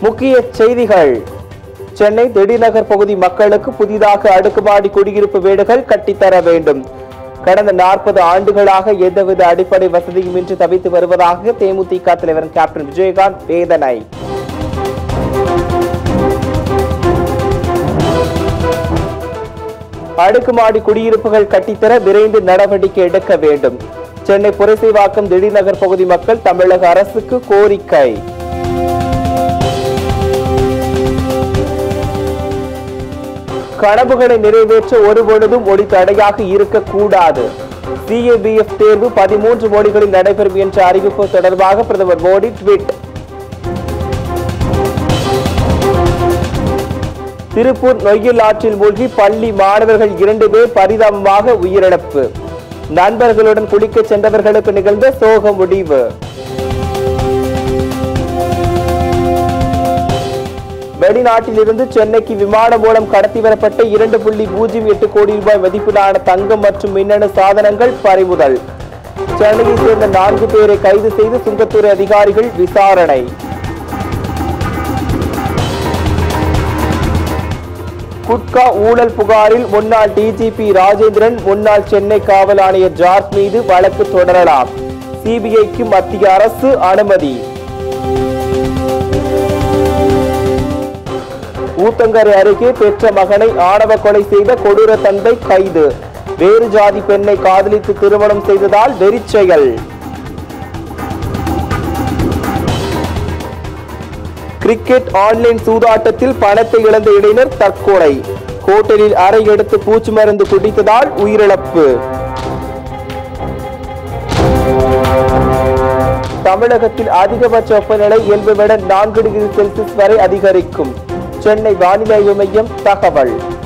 முக்கிய செய்திகள். சென்னை திடீர்நகர் பகுதி மக்களுக்கு புதிதாக அடுக்குமாடி குடியிருப்பு வீடுகள் கட்டித்தர வேண்டும். கடந்த நாற்பது ஆண்டுகளாக எந்தவித அடிப்படை வசதியுமின்றி தவித்து வருவதாக தேமுதிக தலைவர் கேப்டன் விஜயகாந்த் வேதனை. அடுக்குமாடி குடியிருப்புகள் கட்டித்தர விரைந்து நடவடிக்கை எடுக்க வேண்டும். சென்னை புரசைவாக்கம் திடீர்நகர் பகுதி மக்கள் தமிழக அரசுக்கு கோரிக்கை. கனவுகளை நிறைவேற்ற ஒரு பொழுதும் மொழி தடையாக இருக்கக்கூடாது. சிஏபிஎஃப் தேர்வு பதிமூன்று மொழிகளில் நடைபெறும் என்ற அறிவிப்பு தொடர்பாக பிரதமர் மோடி ட்வீட். திருப்பூர் நொய்யல் ஆற்றில் மூழ்கி பள்ளி மாணவர்கள் இரண்டு பேர் பரிதாபமாக உயிரிழப்பு. நண்பர்களுடன் குளிக்கச் சென்றவர்களுக்கு நிகழ்ந்த சோக முடிவு. வெளிநாட்டிலிருந்து சென்னைக்கு விமானம் மூலம் கடத்தி வரப்பட்ட இரண்டு புள்ளி பூஜ்ஜியம் எட்டு கோடி ரூபாய் மதிப்பிலான தங்கம் மற்றும் மின்னணு சாதனங்கள் பறிமுதல். சென்னையைச் சேர்ந்த நான்கு பேரை கைது செய்து சுங்கத்துறை அதிகாரிகள் விசாரணை. குட்கா ஊழல் புகாரில் முன்னாள் டிஜிபி ராஜேந்திரன் முன்னாள் சென்னை காவல் ஆணையர் ஜார்ஜ் மீது வழக்கு தொடரலாம். சிபிஐக்கு மத்திய அரசு அனுமதி. ஊத்தங்கரை அருகே பெற்ற மகனை ஆணவ கொலை செய்த கொடூர தந்தை கைது. வேறு ஜாதி பெண்ணை காதலித்து திருமணம் செய்ததால் வெறிச்செயல். கிரிக்கெட் ஆன்லைன் சூதாட்டத்தில் பணத்தை இழந்த இளைஞர் தற்கொலை. ஹோட்டலில் அறை எடுத்து பூச்சி மருந்து குடித்ததால் உயிரிழப்பு. தமிழகத்தில் அதிகபட்ச வெப்பநிலை இயல்பு விட நான்கு டிகிரி செல்சியஸ் வரை அதிகரிக்கும். சென்னை வானிலை மையம் தகவல்.